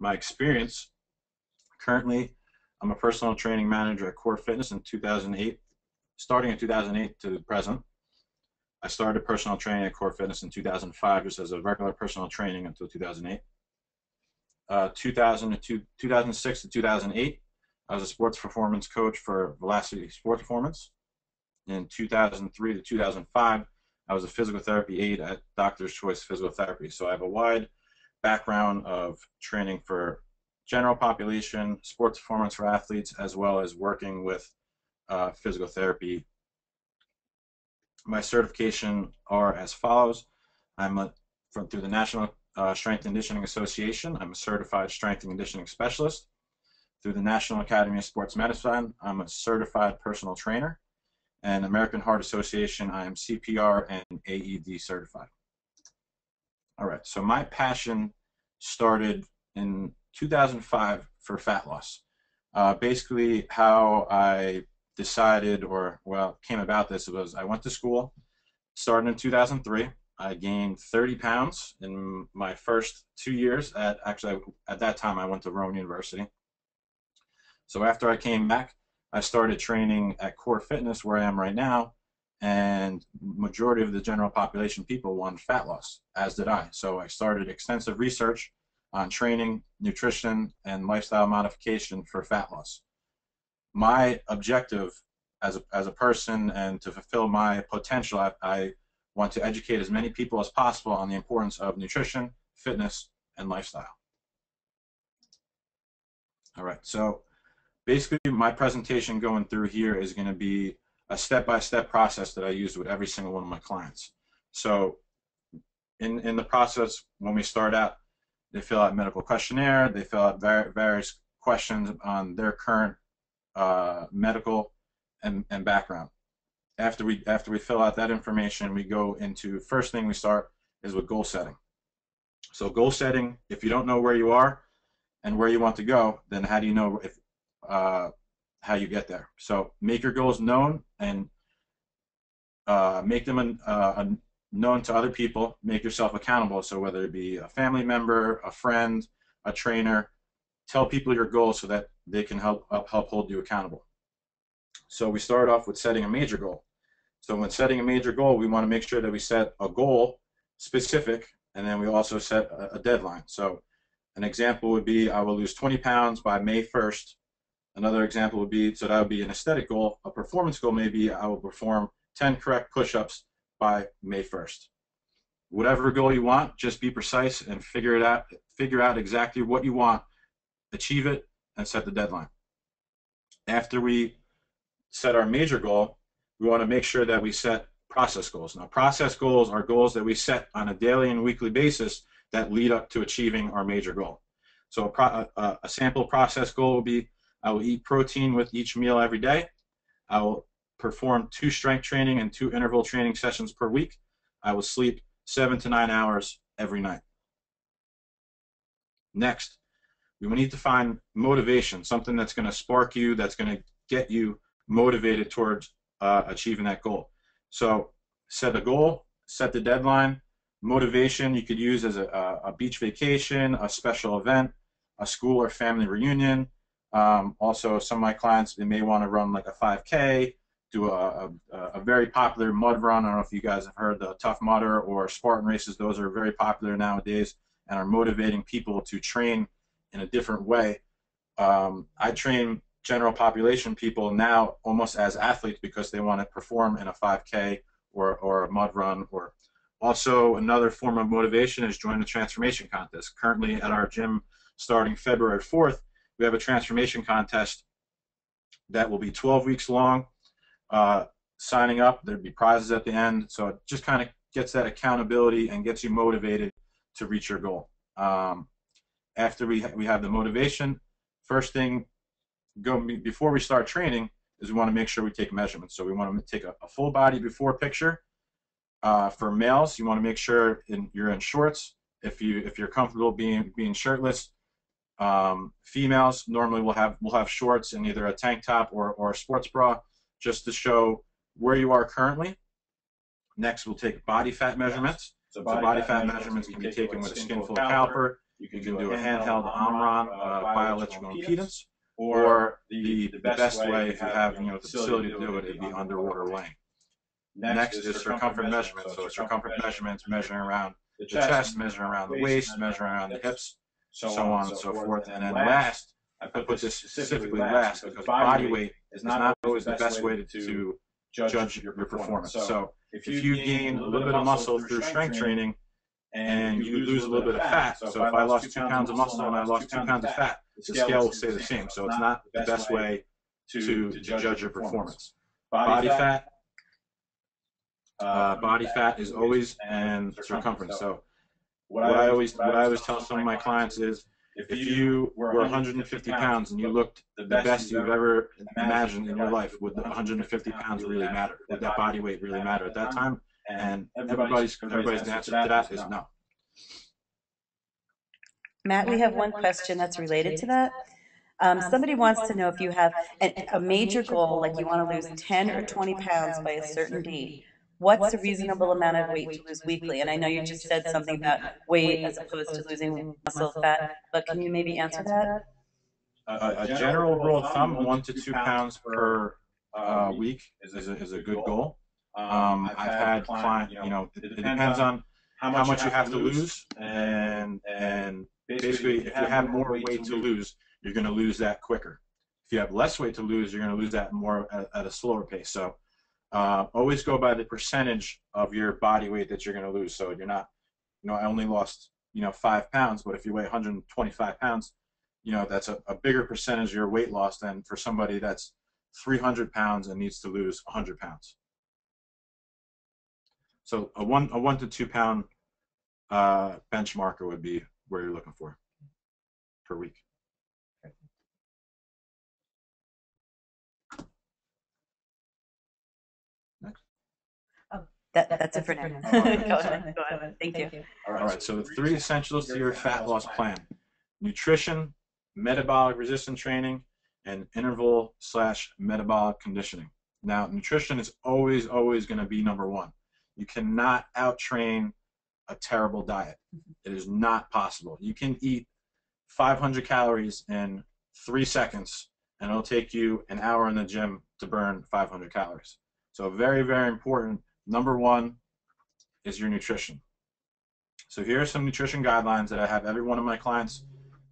my experience, currently I'm a personal training manager at Core Fitness in 2008, starting in 2008 to present. I started personal training at Core Fitness in 2005 just as a regular personal training until 2008. Uh, 2000 to 2006 to 2008, I was a sports performance coach for Velocity Sports Performance. In 2003 to 2005, I was a physical therapy aide at Doctor's Choice Physical Therapy. So I have a wide background of training for general population, sports performance for athletes, as well as working with uh, physical therapy. My certification are as follows. I'm a, from through the National uh, Strength and Conditioning Association. I'm a certified strength and conditioning specialist. Through the National Academy of Sports Medicine, I'm a certified personal trainer. And American Heart Association, I am CPR and AED certified. All right, so my passion started in 2005 for fat loss. Uh, basically, how I decided or, well, came about this was I went to school, started in 2003. I gained 30 pounds in my first two years. At actually, at that time, I went to Rowan University. So after I came back, I started training at Core Fitness, where I am right now, and majority of the general population people wanted fat loss, as did I. So I started extensive research on training, nutrition, and lifestyle modification for fat loss. My objective as a, as a person and to fulfill my potential, I, I want to educate as many people as possible on the importance of nutrition, fitness, and lifestyle. All right, so basically my presentation going through here is going to be a step-by-step -step process that I use with every single one of my clients. So in, in the process, when we start out, they fill out medical questionnaire. They fill out various questions on their current uh, medical and, and background. After we after we fill out that information, we go into first thing we start is with goal setting. So goal setting, if you don't know where you are and where you want to go, then how do you know if uh, how you get there? So make your goals known and uh, make them an, uh, known to other people, make yourself accountable. So whether it be a family member, a friend, a trainer, tell people your goals so that they can help help hold you accountable. So we start off with setting a major goal. So when setting a major goal, we want to make sure that we set a goal specific, and then we also set a, a deadline. So an example would be I will lose 20 pounds by May 1st. Another example would be so that would be an aesthetic goal. A performance goal may be I will perform 10 correct push-ups by May 1st. Whatever goal you want, just be precise and figure it out. Figure out exactly what you want, achieve it, and set the deadline. After we set our major goal, we want to make sure that we set process goals. Now, process goals are goals that we set on a daily and weekly basis that lead up to achieving our major goal. So a, pro, a, a sample process goal will be I will eat protein with each meal every day. I will perform two strength training and two interval training sessions per week. I will sleep seven to nine hours every night. Next, we need to find motivation, something that's going to spark you, that's going to get you motivated towards uh, achieving that goal. So set a goal, set the deadline. Motivation you could use as a, a beach vacation, a special event, a school or family reunion. Um, also, some of my clients they may want to run like a 5K, do a, a, a, very popular mud run. I don't know if you guys have heard the Tough Mudder or Spartan races. Those are very popular nowadays and are motivating people to train in a different way. Um, I train general population people now almost as athletes because they want to perform in a 5K or, or a mud run. Or also another form of motivation is join the transformation contest. Currently at our gym, starting February 4th, we have a transformation contest that will be 12 weeks long uh, signing up. There'd be prizes at the end, so it just kind of gets that accountability and gets you motivated to reach your goal. Um, after we ha we have the motivation, first thing go before we start training is we want to make sure we take measurements. So we want to take a, a full body before picture. Uh, for males, you want to make sure in, you're in shorts. If you if you're comfortable being being shirtless, um, females normally will have will have shorts and either a tank top or, or a sports bra just to show where you are currently. Next, we'll take body fat measurements. So body, so body fat, fat, measurements can be taken with a skinfold caliper. You can do a handheld Omron uh, bioelectrical impedance, or the, the best way, if you have you know the facility to do it, it'd be underwater weighing. Next is circumference measurements. So circumference measurements measuring around the chest, measuring around the waist, measuring around the hips, so on and so forth. And then last, I put this specifically last because body weight is not always the best way to, to judge your performance. So if you gain a little bit of muscle through strength training and you lose a little bit of fat, so if I lost two pounds of muscle and I lost two pounds of fat, the scale will stay the same. So it's not the best way to, to judge your performance. Body fat, uh, body fat is always and circumference. So what I always what I always tell some of my clients is if you were 150 pounds and you looked the best you've ever imagined in your life, would 150 pounds really matter? Would that body weight really matter at that time? And everybody's everybody's answer to that is no. Matt, we have one question that's related to that. Um, somebody wants to know if you have a, a major goal, like you want to lose 10 or 20 pounds by a certain date. What's a reasonable amount of weight to lose weekly? And I know you just said something about weight as opposed to losing muscle fat, but can you maybe answer that? A, a general rule of thumb, one to two pounds per uh, week is, is, a, is a good goal. Um, I've had client, you know, it, it depends on how much you have to lose, and and basically, if you have more weight to lose, you're going to lose that quicker. If you have less weight to lose, you're going to lose that more at, at a slower pace. So uh, always go by the percentage of your body weight that you're going to lose. So you're not, you know, I only lost, you know, five pounds, but if you weigh 125 pounds, you know, that's a, a bigger percentage of your weight loss than for somebody that's 300 pounds and needs to lose 100 pounds. So a one a one to two pound uh, benchmarker would be where you're looking for per week. That, that's it for now. Go ahead, go ahead. Thank you. All right, so the three essentials to your fat loss plan nutrition, metabolic resistance training, and interval slash metabolic conditioning. Now, nutrition is always, always going to be number one. You cannot out train a terrible diet. It is not possible. You can eat 500 calories in three seconds, and it'll take you an hour in the gym to burn 500 calories. So, very, very important Number one is your nutrition. So here are some nutrition guidelines that I have every one of my clients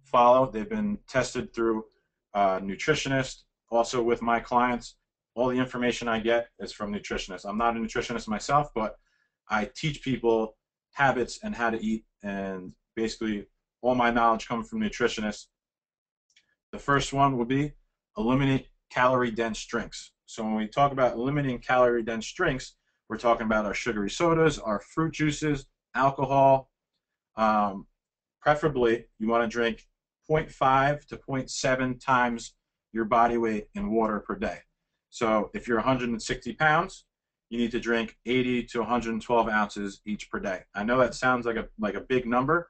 follow. They've been tested through a nutritionist, also with my clients. All the information I get is from nutritionists. I'm not a nutritionist myself, but I teach people habits and how to eat, and basically all my knowledge comes from nutritionists. The first one would be eliminate calorie dense drinks. So when we talk about eliminating calorie dense drinks, we're talking about our sugary sodas, our fruit juices, alcohol. Um, preferably, you want to drink 0.5 to 0.7 times your body weight in water per day. So if you're 160 pounds, you need to drink 80 to 112 ounces each per day. I know that sounds like a like a big number,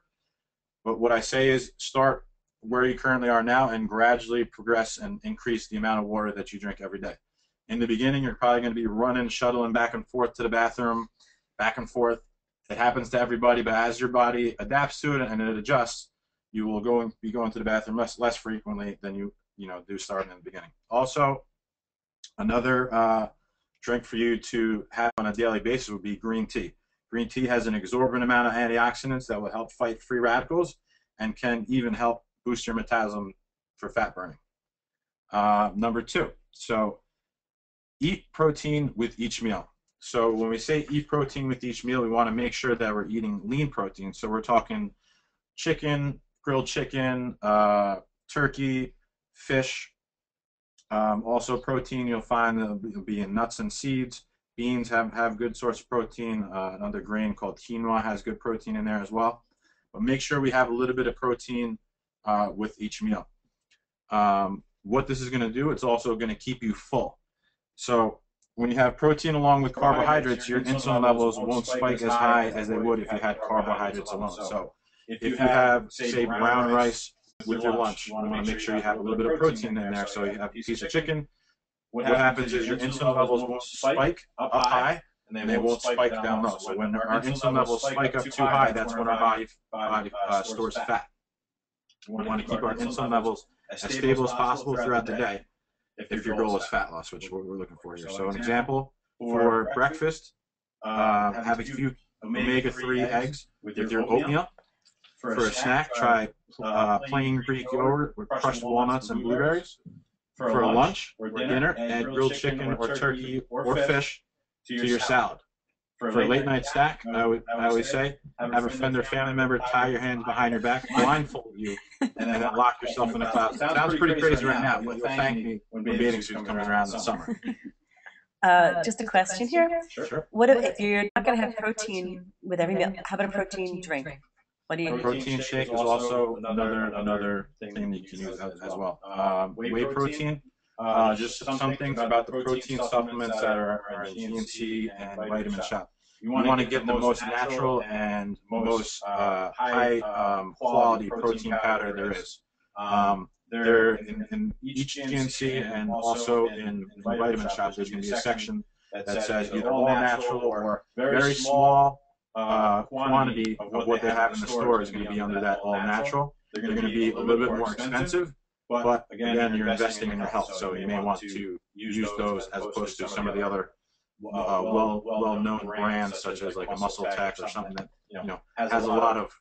but what I say is start where you currently are now and gradually progress and increase the amount of water that you drink every day in the beginning, you're probably going to be running, shuttling back and forth to the bathroom, back and forth. It happens to everybody, but as your body adapts to it and it adjusts, you will go and be going to the bathroom less less frequently than you you know do starting in the beginning. Also, another uh, drink for you to have on a daily basis would be green tea. Green tea has an exorbitant amount of antioxidants that will help fight free radicals and can even help boost your metabolism for fat burning. Uh, number two, so eat protein with each meal. So when we say eat protein with each meal, we want to make sure that we're eating lean protein. So we're talking chicken, grilled chicken, uh, turkey, fish. Um, also protein you'll find will be in nuts and seeds. Beans have, have good source of protein. Uh, another grain called quinoa has good protein in there as well. But make sure we have a little bit of protein uh, with each meal. Um, what this is going to do, it's also going to keep you full. So when you have protein along with carbohydrates, your insulin levels won't spike as high as they would if you had carbohydrates alone. So if you have, say, brown rice with your lunch, you want to make sure you have a little bit of protein in there. So you have a piece of chicken. What happens is your insulin levels won't spike up high, and they won't spike down low. So when our insulin levels spike up too high, that's when our body, body uh, stores fat. We want to keep our insulin levels as stable as possible throughout the day if your goal is fat loss, which we're we're looking for here. So an example, for breakfast, uh, have a few omega-3 eggs with your oatmeal. For a snack, try uh, plain Greek yogurt with crushed walnuts and blueberries. For a lunch or dinner, add grilled chicken or turkey or fish to your salad. For a late night stack, I would I always say, have a friend or family member tie your hands behind your back, blindfold you, and then lock yourself in a cloud. Sounds pretty crazy right now, but you'll thank me when bathing season comes around in the summer. Uh, just a question here. Sure. What if, if you're not going to have protein with every meal? How about a protein drink? What do you? Protein shake is also another another thing that you can use as, as well. Um, whey protein, uh, just some things about the protein supplements that are, are in GNC and Vitamin Shoppe. You want to get the most natural and most uh, high um, quality protein powder there is. Um, there in, in each GNC and also in, in Vitamin Shoppe, there's going to be a section that says either all natural or very small uh, quantity of what they have in the store is going to be under that all natural. They're going to be a little bit more expensive, but again, you're investing in your health, so you may want to use those as opposed to some of the other uh, well well known brands such as like a Muscle Tech or something that you know has a lot of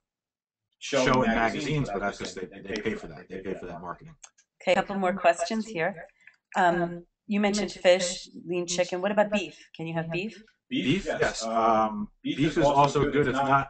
show in magazines, but that's just they, they pay for that. They pay for that marketing. Okay, a couple more questions here. Um, you mentioned fish, lean chicken. What about beef? Can you have beef? Beef, yes. Um, beef is also good. It's not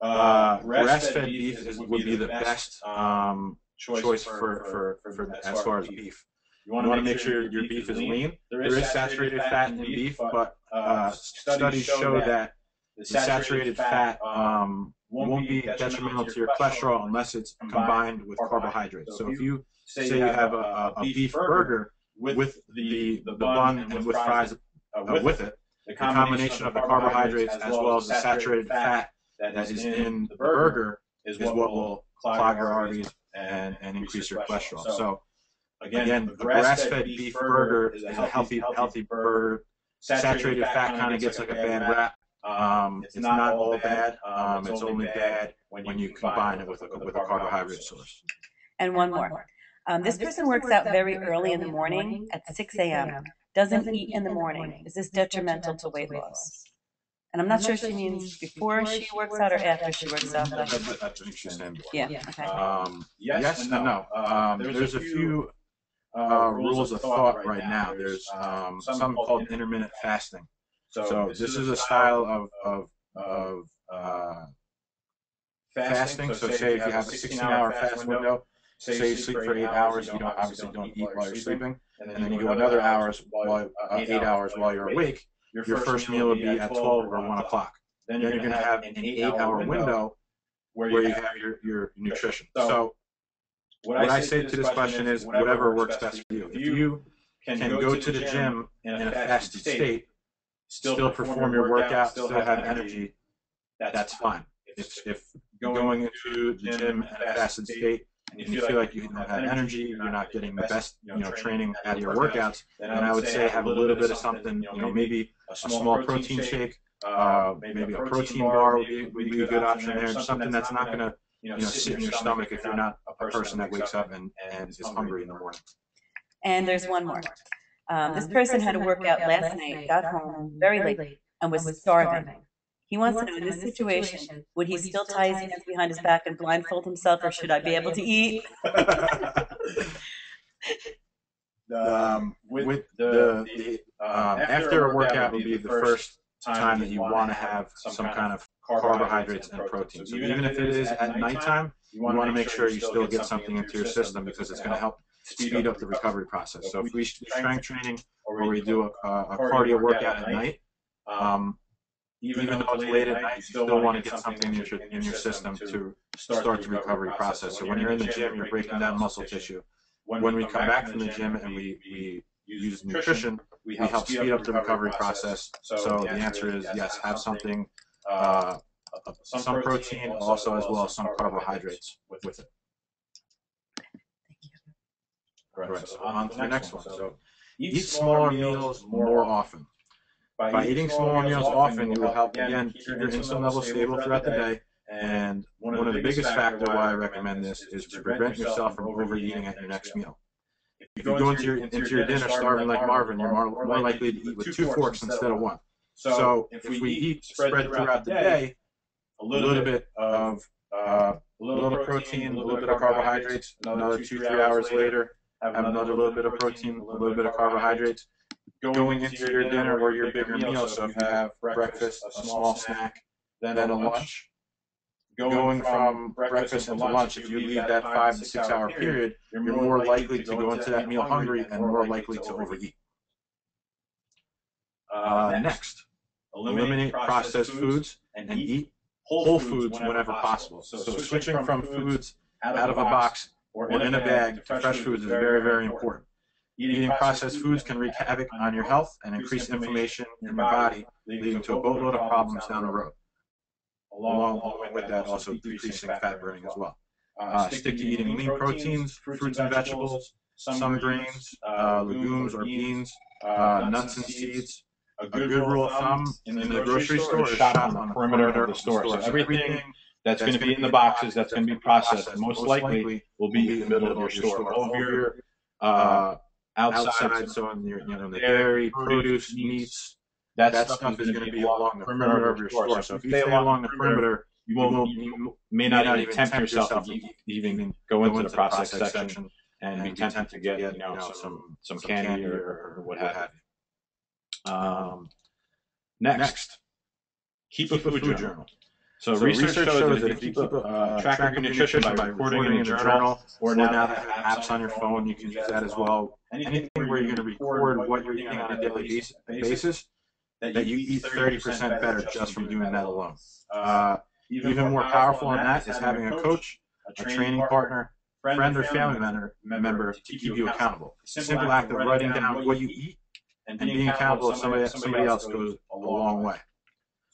uh, grass-fed beef is, would be the best um, choice for, for, for as far as beef. You want to make sure your beef is lean. There is saturated fat in beef, but uh, studies show that the saturated fat um, won't be detrimental to your cholesterol unless it's combined with carbohydrates. So if you say you have a, a beef burger with the, the bun and with fries uh, with it, the combination of the carbohydrates as well as the saturated fat that is in the burger is what will clog your arteries and, and increase your cholesterol. So again, the grass-fed beef burger is a healthy, healthy burger. Saturated fat kind of gets like a bad rap. Um, it's not all bad. Um, it's only bad when you combine it with a, with a carbohydrate source. And one more. Um, this person works out very early in the morning at 6 a.m. Doesn't eat in the morning. Is this detrimental to weight loss? And I'm not sure if she means before she works out or after she works out. but I- That's, that's what she's saying. Yeah, okay. Um, yes and no. Um, there's a few uh, rules of thought right now. There's um, some called intermittent fasting. So this is a style of of, of uh, fasting. So say if you have a 16-hour fast window, say you sleep for eight hours, you don't obviously don't eat while you're sleeping, and then you go another hours while uh, eight hours while you're awake. Your first meal would be at 12 or 1 o'clock. Then you're going to have an eight-hour window where you have your, your nutrition. So what I say to this question is whatever works best for you. If you can go to the gym in a fasted state, still perform your workout, still have energy, that's fine. If, if going into the gym in a fasted state and you feel like you don't have energy, you're not getting the best, you know, training out of your workouts, then I would say have a little bit of something, you know, maybe a small protein shake, uh, maybe a protein bar would be, would be a good option there, something that's not going to, you know, sit in your stomach if you're not a person that wakes up and, and is hungry in the morning. And there's one more. Um, this person had a workout last night, got home very late, and was starving. He wants to know in this situation, would he still tie his hands behind his back and blindfold himself, or should I be able to eat? um, with the, the um, after a workout will be the first time that you want to have some kind of carbohydrates and protein. So even if it is at nighttime, you want to make sure you still get something into your system because it's going to help speed up the recovery process. So if we do strength training or we do a, a cardio workout at night, um, even though it's late at night, you still want to get something in your, in your system to start the recovery process. So when you're in the gym, you're breaking down muscle tissue. When we come back from the gym and we, we use nutrition, we help speed up the recovery process. So the answer is yes, have something, uh, some protein, also as well as some carbohydrates with it. Right, so on to the next one. So eat smaller meals more often. By eating smaller meals often, you will help again keep your insulin level stable throughout the day And one of the biggest factor why I recommend this is to prevent yourself from overeating at your next meal. If you go into your, into your dinner starving like Marvin, you're more, more likely to eat with two forks instead of one. So if we eat spread throughout the day, a little bit of uh, a little protein, a little bit of carbohydrates, another two, three hours later, have another little bit of protein, a little bit of carbohydrates, going into your dinner or your bigger meal. So if you have breakfast, a small snack, then a lunch, going from breakfast into lunch, if you leave that five to six hour period, you're more likely to go into that meal hungry and more likely to overeat. Uh, next, eliminate processed foods and eat whole foods whenever possible. So, switching from foods out of a box or in a bag to fresh foods is very, very important. Eating processed foods can wreak havoc on your health and increase inflammation in your body, leading to a boatload of problems down the road. Along with that, also decreasing fat burning as well. Uh, stick to eating lean proteins, fruits and vegetables, some grains, uh, legumes or beans, uh, nuts and seeds. A good rule of thumb in the grocery store is shop on the perimeter of the store. So everything that's going to be in the boxes, that's going to be processed, most likely will be in the middle of your store. All of your uh, outside, outside, so on your, you know, the dairy, produce, meats, that that stuff is gonna be along the perimeter of your store. So if you stay along the perimeter, you won't, you may not even tempt yourself to even go into the process section and be tempted to get, you know, some, some candy or, or what have you. Um, next, keep a food journal. So, So research shows that if you keep a uh, track of your nutrition by recording in a journal, or now that have apps on your phone, you can use that as well. Anything where you're gonna record what you're eating on a daily bas- basis, that you eat thirty percent better just from doing that alone. Uh, even more powerful than that is having a coach, a training partner, friend or family member, member to keep you accountable. The simple act of writing down what you eat and being accountable to somebody, somebody else goes a long way.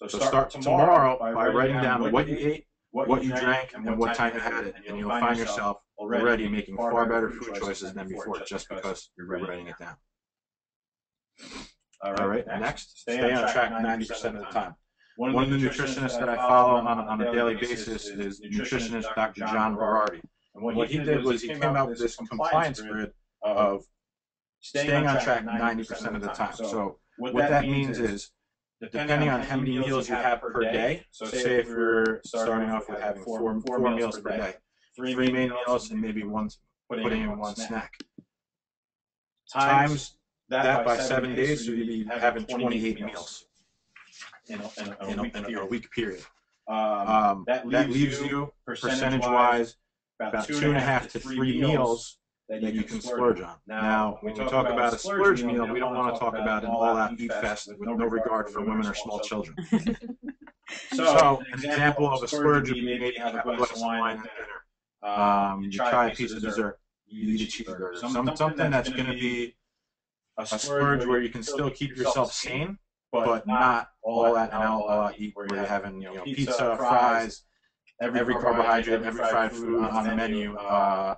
So start tomorrow by writing down what you ate, what you drank, and what time you had it, and you'll find yourself already making far better food choices than before just because you're writing it down. All right, next, stay on track 90% of the time. One of the nutritionists that I follow on, on a daily basis is nutritionist Dr. John Berardi. And what he did was he came up with this compliance grid of staying on track 90% of the time. So what that means is, depending on how many meals you have per day, so say if we're starting off with having four, four meals per day, three main meals and maybe one, putting in one snack. Times that by seven days, so you'd be having 28 meals in a, in a, in a, in a week period. Um, Um, that that leaves you percentage-wise about two and a half to three meals that you can splurge on. Now, when we talk about a splurge meal, we don't want to talk about an all-out eat fest with no regard for women or small children. So, an example of a splurge would be maybe have a glass of wine at dinner. Um, you try a piece of dessert, you eat a cheeseburger, some, something that's going to be a splurge where you can still keep yourself sane, but not all out and all eat where you're having, you know, pizza, fries, every every carbohydrate, every fried food on the menu. Uh,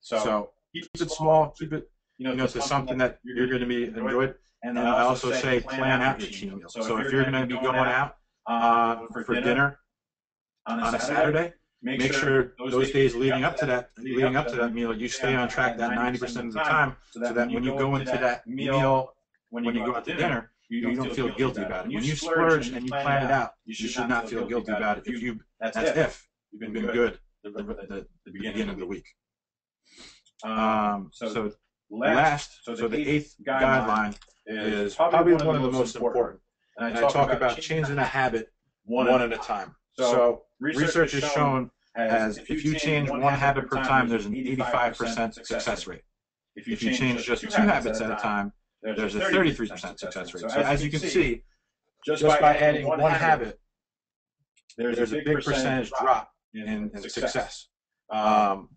so keep it small, keep it, you know, to something that you're going to be enjoyed. And then I also say plan out your cheat meals. So if you're going to be going out uh, for dinner on a Saturday, make sure those days leading up to that, leading up to that meal, you stay on track that 90% of the time, so that when you go into that meal, when you go out to dinner, you don't feel guilty about it. When you splurge and you plan it out, you should not feel guilty about it. If you, that's if you've been good the, the, the beginning of the week. Um, so last, so the eighth guideline is probably one of the most important. And I talk about changing a habit one at a time. So research has shown as if you change one habit per time, there's an 85% success rate. If you change just two habits at a time, there's a 33% success rate. So as you can see, just by adding one habit, there's a big percentage drop in, in success. Um,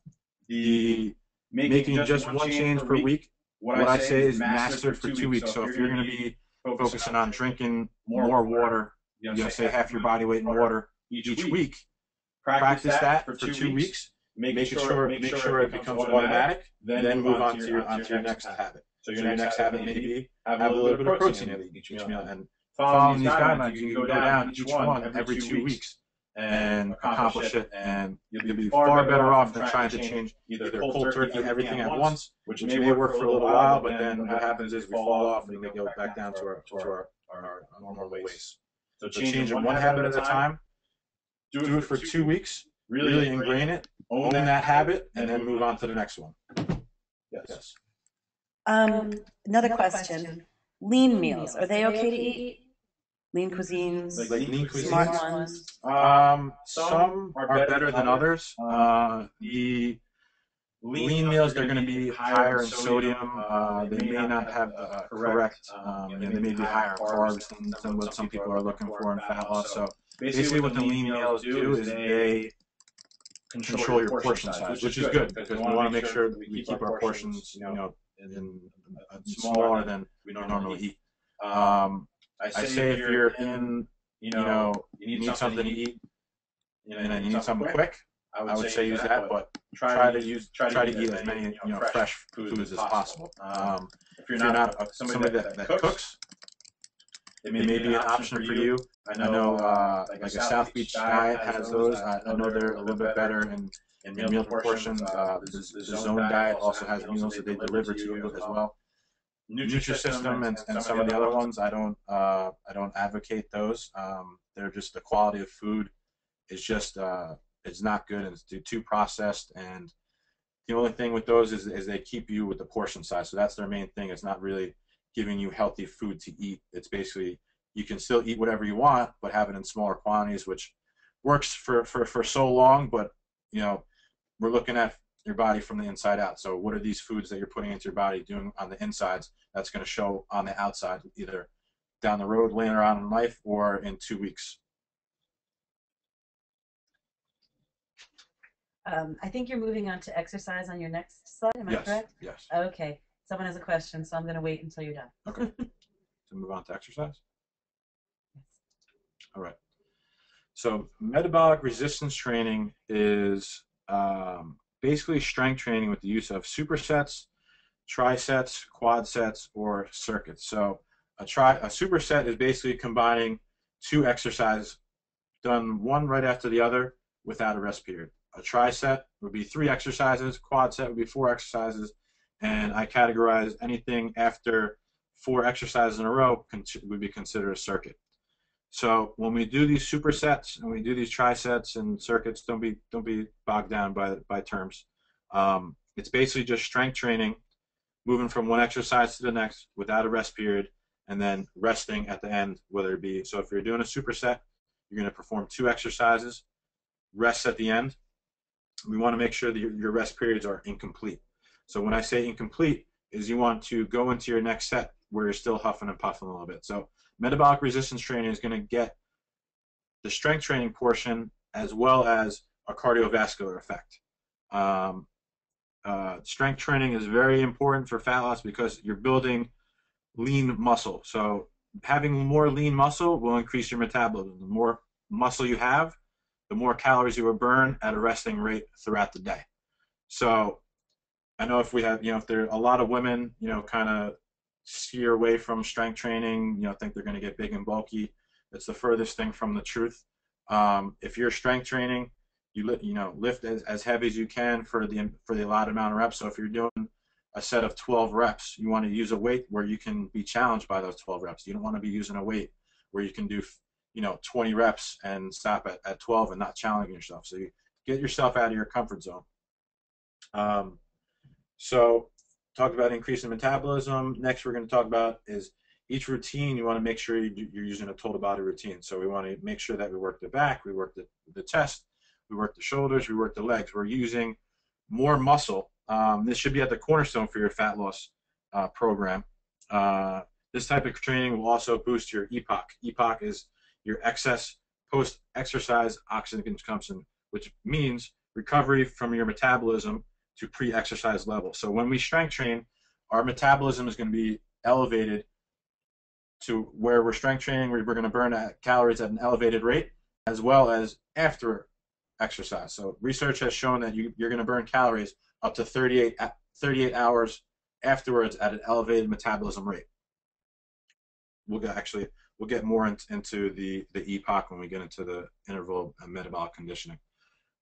the making just one change per week, what I say is mastered for two weeks. So if you're going to be focusing on drinking more water, you know, say half your body weight in water each week, practice that for two weeks. Make sure, make sure it becomes automatic. Then move on to your onto your next habit. So your next habit may be have a little bit of protein in each meal. And following these guidelines, you can go down each one every two weeks. and accomplish it, and you'll be far better off than trying to change either cold turkey everything at once, which may work for a little while, but then what happens is we fall off and we go back down to our to our, our normal ways. So changing one habit at a time. Do it for two weeks. Really ingrain it. Own that habit, and then move on to the next one. Yes. Um, another question. Lean meals, are they okay to eat? Lean cuisines, Like lean smart cuisines. ones? Um, some are better than others. Uh, the lean meals they're going to be higher in sodium. Uh, they may not have the correct. Um, you know, they may be higher carbs than, than what some people are looking for in fat loss. So basically, what the lean meals do is they control your portion size, which is good because we want to make sure we keep our portions, you know, in, uh, smaller than we normally eat. Um, I say if you're in, you know, you need something to eat, and then you need something quick, I would say use that, but try to use, try to eat as many, you know, fresh foods as possible. Um, if you're not a- somebody that, that cooks, it may be an option for you. I know, uh, like a South Beach diet has those. I, I know they're a little bit better in, in meal proportions. Uh, the, the Zone diet also has meals that they deliver to you as well. Nutrisystem and, and some of the other ones, I don't, uh, I don't advocate those. Um, they're just the quality of food is just, uh, it's not good and it's too, too processed. And the only thing with those is, is they keep you with the portion size. So that's their main thing. It's not really giving you healthy food to eat. It's basically you can still eat whatever you want, but have it in smaller quantities, which works for, for, for so long. But you know, we're looking at your body from the inside out. So what are these foods that you're putting into your body doing on the insides that's going to show on the outside, either down the road later on in life or in two weeks. Um, I think you're moving on to exercise on your next slide, am I yes. correct? Yes. Okay, someone has a question, so I'm gonna wait until you're done. Okay. So move on to exercise. All right. So metabolic resistance training is um, basically strength training with the use of supersets, trisets, quad sets, or circuits. So a tri a superset is basically combining two exercises done one right after the other without a rest period. A triset would be three exercises, quad set would be four exercises, and I categorize anything after four exercises in a row would be considered a circuit. So when we do these supersets and we do these trisets and circuits, don't be don't be bogged down by by terms. Um, it's basically just strength training, moving from one exercise to the next without a rest period, and then resting at the end, whether it be so if you're doing a superset, you're going to perform two exercises, rest at the end. We want to make sure that your, your rest periods are incomplete. So when I say incomplete, is you want to go into your next set where you're still huffing and puffing a little bit. So metabolic resistance training is going to get the strength training portion as well as a cardiovascular effect. Um, uh, strength training is very important for fat loss because you're building lean muscle. So having more lean muscle will increase your metabolism. The more muscle you have, the more calories you will burn at a resting rate throughout the day. So I know if we have, you know, if there are a lot of women, you know, kind of steer away from strength training, you know, think they're going to get big and bulky. It's the furthest thing from the truth. Um, if you're strength training, you li- you know lift as, as heavy as you can for the for the allotted amount of reps. So if you're doing a set of 12 reps, you want to use a weight where you can be challenged by those 12 reps. You don't want to be using a weight where you can do you know 20 reps and stop at, at 12 and not challenging yourself. So you get yourself out of your comfort zone. Um, so talk about increasing metabolism. Next, we're going to talk about is each routine. You want to make sure you, you're using a total body routine. So we want to make sure that we work the back, we work the, the chest, we work the shoulders, we work the legs. We're using more muscle. Um, this should be at the cornerstone for your fat loss uh, program. Uh, this type of training will also boost your EPOC. EPOC is your excess post-exercise oxygen consumption, which means recovery from your metabolism to pre-exercise level. So when we strength train, our metabolism is going to be elevated to where we're strength training, we're going to burn calories at an elevated rate, as well as after exercise. So research has shown that you, you're going to burn calories up to 38, 38 hours afterwards at an elevated metabolism rate. We'll get, actually we'll get more in, into the, the EPOC when we get into the interval metabolic conditioning.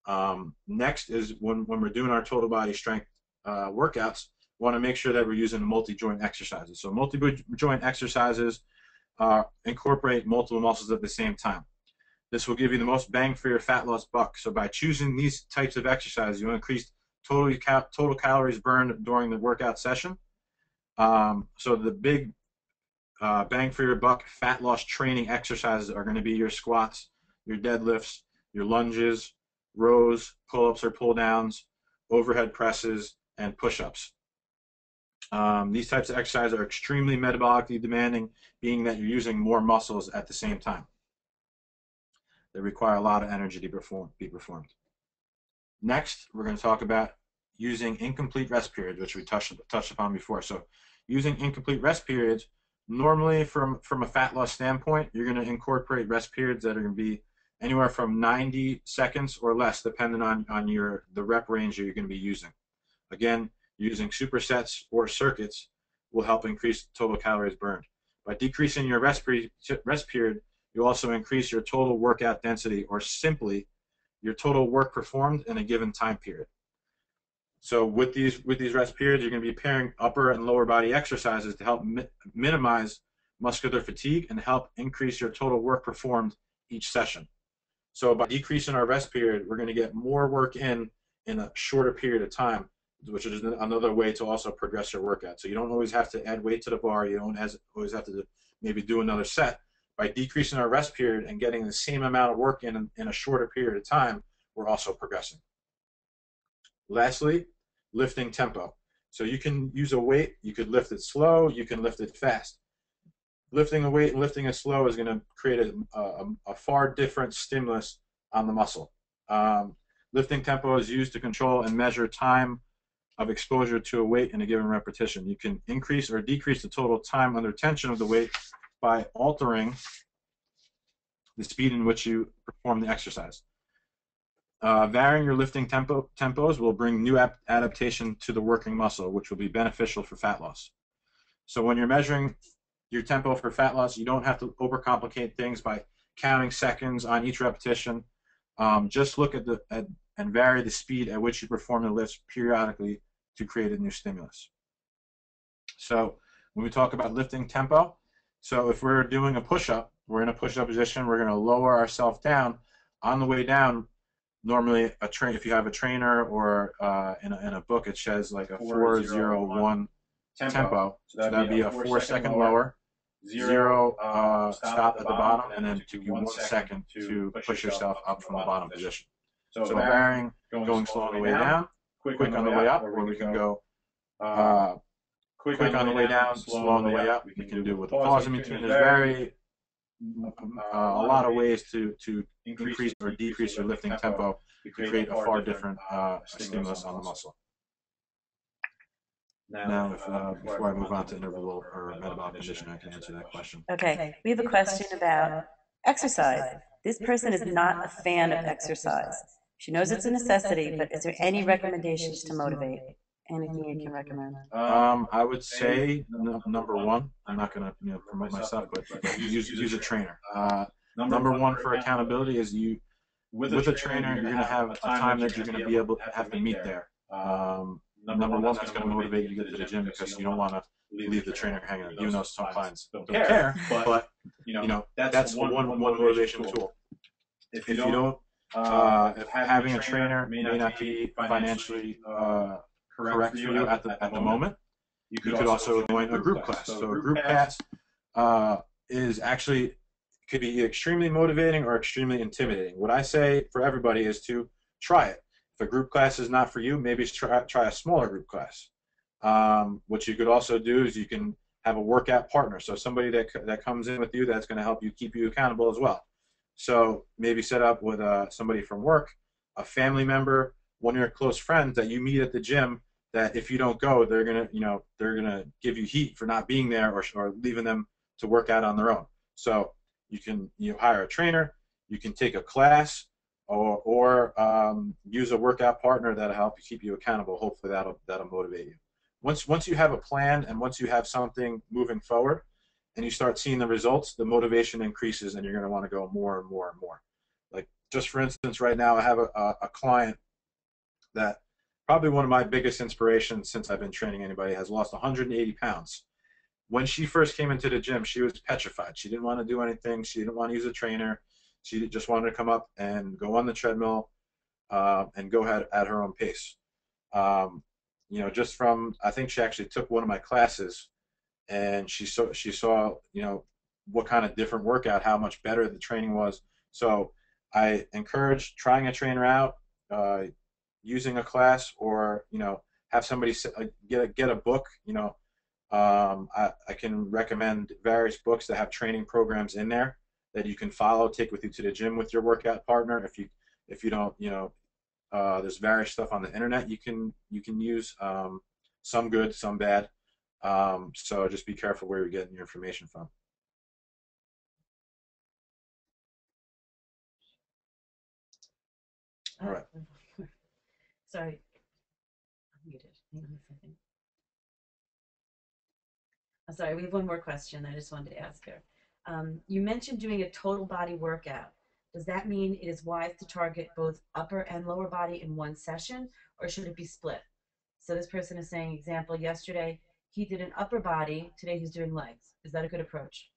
Um, next is when, when we're doing our total body strength uh, workouts, we want to make sure that we're using multi-joint exercises. So multi-joint exercises uh, incorporate multiple muscles at the same time. This will give you the most bang for your fat loss buck. So by choosing these types of exercises, you increase total, cal total calories burned during the workout session. Um, so the big uh, bang for your buck fat loss training exercises are going to be your squats, your deadlifts, your lunges, rows, pull-ups or pull-downs, overhead presses, and push-ups. Um, these types of exercises are extremely metabolically demanding, being that you're using more muscles at the same time. They require a lot of energy to perform, be performed. Next, we're going to talk about using incomplete rest periods, which we touched, touched upon before. So using incomplete rest periods, normally from, from a fat loss standpoint, you're going to incorporate rest periods that are going to be anywhere from 90 seconds or less, depending on, on your the rep range that you're going to be using. Again, using supersets or circuits will help increase total calories burned. By decreasing your rest, period, rest period, you also increase your total workout density, or simply your total work performed in a given time period. So with these with these rest periods, you're going to be pairing upper and lower body exercises to help mi minimize muscular fatigue and help increase your total work performed each session. So by decreasing our rest period, we're going to get more work in in a shorter period of time, which is another way to also progress your workout. So you don't always have to add weight to the bar. You don't always have to maybe do another set. By decreasing our rest period and getting the same amount of work in in a shorter period of time, we're also progressing. Lastly, lifting tempo. So you can use a weight, you could lift it slow, you can lift it fast lifting a weight and lifting it slow is going to create a, a, a, far different stimulus on the muscle. Um, lifting tempo is used to control and measure time of exposure to a weight in a given repetition. You can increase or decrease the total time under tension of the weight by altering the speed in which you perform the exercise. Uh, varying your lifting tempo tempos will bring new adaptation to the working muscle, which will be beneficial for fat loss. So when you're measuring your tempo for fat loss. You don't have to overcomplicate things by counting seconds on each repetition. Um, just look at the at, and vary the speed at which you perform the lifts periodically to create a new stimulus. So when we talk about lifting tempo, so if we're doing a push-up, we're in a push-up position, we're going to lower ourselves down. On the way down, normally a train if you have a trainer or uh, in, a, in a book, it says like a 401 tempo. tempo. So that'd, so that'd be, be a four second lower. lower zero uh, uh, stop at the bottom, and then to give one second to push yourself up from the bottom position. So, so varying, going slow on the way down, quick on the way up, or we can go uh, uh quick on the way down, slow on the way up. We can do it with a pause in between. There's very uh, a lot of ways to, to increase or decrease your lifting tempo to create a far different uh, stimulus on the muscle. Now, if, uh, before I move on to interval or metabolic condition, I can answer that question. Okay, we have a question about exercise. This person is not a fan of exercise. She knows it's a necessity, but is there any recommendations to motivate? Anything you can recommend? Um, I would say number one. I'm not going to you know promote myself, but use use a trainer. Uh, number one for accountability is you with a trainer, you're going to have a time that you're going to be able to have to meet there. Um, number, number one that's going to motivate you to get to the gym because you don't want to leave the trainer hanging. You know, some clients don't care, but you know that's one one motivation tool. If you don't, uh, if having a trainer may not be financially uh, correct for you at the at the moment, you could also join a group class. So a group class uh, is actually could be extremely motivating or extremely intimidating. What I say for everybody is to try it. If a group class is not for you, maybe try, try a smaller group class. Um, what you could also do is you can have a workout partner, so somebody that, that comes in with you that's going to help you keep you accountable as well. So maybe set up with uh, somebody from work, a family member, one of your close friends that you meet at the gym. That if you don't go, they're gonna, you know, they're gonna give you heat for not being there or, or leaving them to work out on their own. So you can you hire a trainer, you can take a class, or, or um, use a workout partner that'll help you keep you accountable. Hopefully that'll that'll motivate you. Once once you have a plan and once you have something moving forward, and you start seeing the results, the motivation increases, and you're going to want to go more and more and more. Like just for instance, right now I have a, a, a client that probably one of my biggest inspirations since I've been training anybody has lost 180 pounds. When she first came into the gym, she was petrified. She didn't want to do anything. She didn't want to use a trainer. She just wanted to come up and go on the treadmill uh, and go ahead at her own pace. Um, you know, just from I think she actually took one of my classes, and she saw she saw you know what kind of different workout, how much better the training was. So I encourage trying a trainer out, uh, using a class, or you know have somebody uh, get a, get a book. You know, um, I, I can recommend various books that have training programs in there that you can follow, take with you to the gym with your workout partner. If you if you don't, you know, uh, there's various stuff on the internet you can you can use. Um, some good, some bad. Um, so just be careful where you're getting your information from. All right. Sorry. I'm muted. Hang on a second. I'm sorry, we have one more question I just wanted to ask her. Um, you mentioned doing a total body workout. Does that mean it is wise to target both upper and lower body in one session, or should it be split? So this person is saying, example, yesterday he did an upper body, today he's doing legs. Is that a good approach?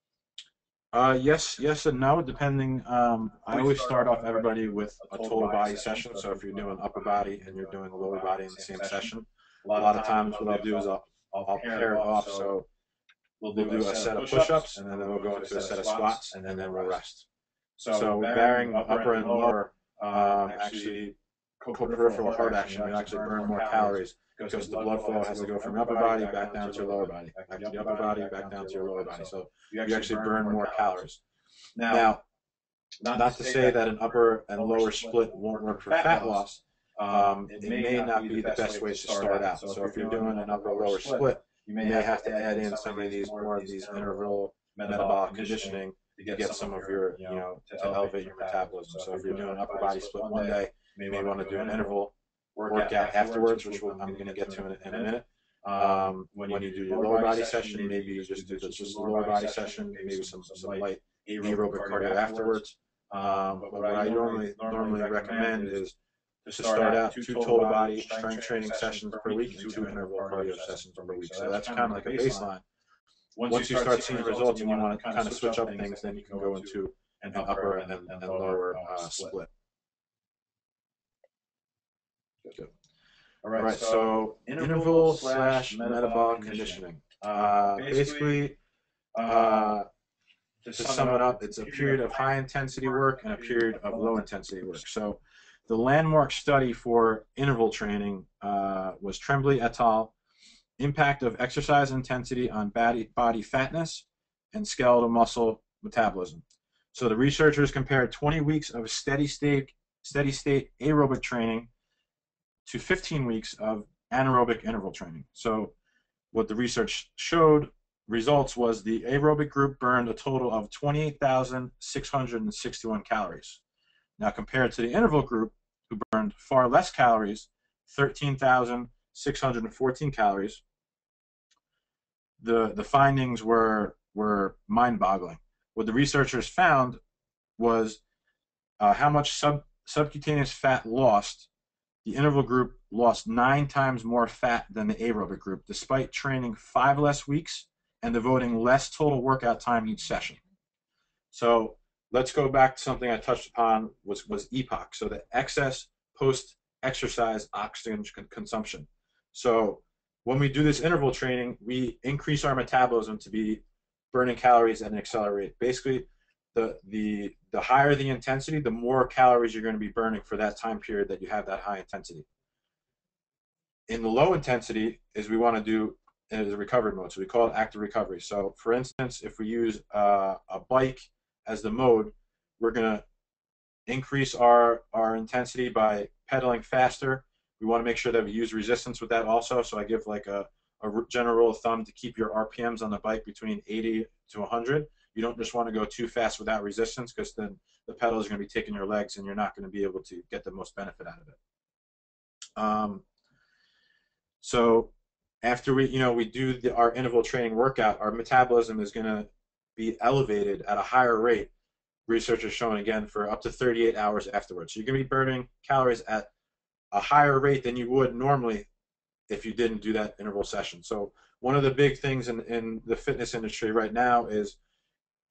Uh, yes, yes and no, depending. Um, I always start off everybody with a total body session. So if you're doing upper body and you're doing lower body in the same session, a lot of times what I'll do is I'll, I'll pair it off. So we'll do a set of push-ups, and then we'll go into a set of squats, and then we'll rest. So varying upper and lower um, actually co-peripheral heart action, you actually burn more calories because the blood flow has to go from upper body back down to your lower body, back to the upper body, back down to your lower body. So you actually burn more calories. Now, not to say that an upper and lower split won't work for fat loss. Um, it may not be the best way to start out. So if you're doing an upper lower split, you may have to add in some of these more of these interval metabolic conditioning to get some of your, you know, to elevate your metabolism. So if you're doing upper body split one day, maybe you may want to do an interval workout afterwards, which I'm going to get to in, in a minute. Um, when you do your lower body session, maybe you just do just a lower body session, maybe some some light aerobic cardio afterwards. Um, but what I normally normally recommend is to start out two total body strength training sessions per week and two interval cardio sessions per week. So that's kind of like a baseline. Once you start seeing results and you want to kind of switch up things, then you can go into an upper and, and lower uh, split. Good. All right, All right so, so interval slash metabolic conditioning. Uh, basically, uh, to sum it up, it's a period of high intensity work and a period of low intensity work. So the landmark study for interval training uh, was Tremblay et al. Impact of exercise intensity on body, body fatness and skeletal muscle metabolism. So the researchers compared 20 weeks of steady state, steady state aerobic training to 15 weeks of anaerobic interval training. So what the research showed results was the aerobic group burned a total of 28,661 calories. Now compared to the interval group, who burned far less calories, 13,614 calories, the, the findings were, were mind-boggling. What the researchers found was uh, how much sub, subcutaneous fat lost the interval group lost nine times more fat than the aerobic group, despite training five less weeks and devoting less total workout time each session. So let's go back to something I touched upon was, was EPOC, so the excess post-exercise oxygen consumption. So when we do this interval training, we increase our metabolism to be burning calories at an accelerate. Basically, the the the higher the intensity, the more calories you're going to be burning for that time period that you have that high intensity. In the low intensity is we want to do is a recovery mode, so we call it active recovery. So, for instance, if we use uh, a bike as the mode, we're going to increase our our intensity by pedaling faster. We want to make sure that we use resistance with that also. So I give like a, a general rule of thumb to keep your RPMs on the bike between 80 to 100 you don't just want to go too fast without resistance because then the pedal is going to be taking your legs and you're not going to be able to get the most benefit out of it. Um, so after we, you know, we do the, our interval training workout, our metabolism is going to be elevated at a higher rate. Research has shown again for up to 38 hours afterwards. So you're going to be burning calories at a higher rate than you would normally if you didn't do that interval session. So one of the big things in, in the fitness industry right now is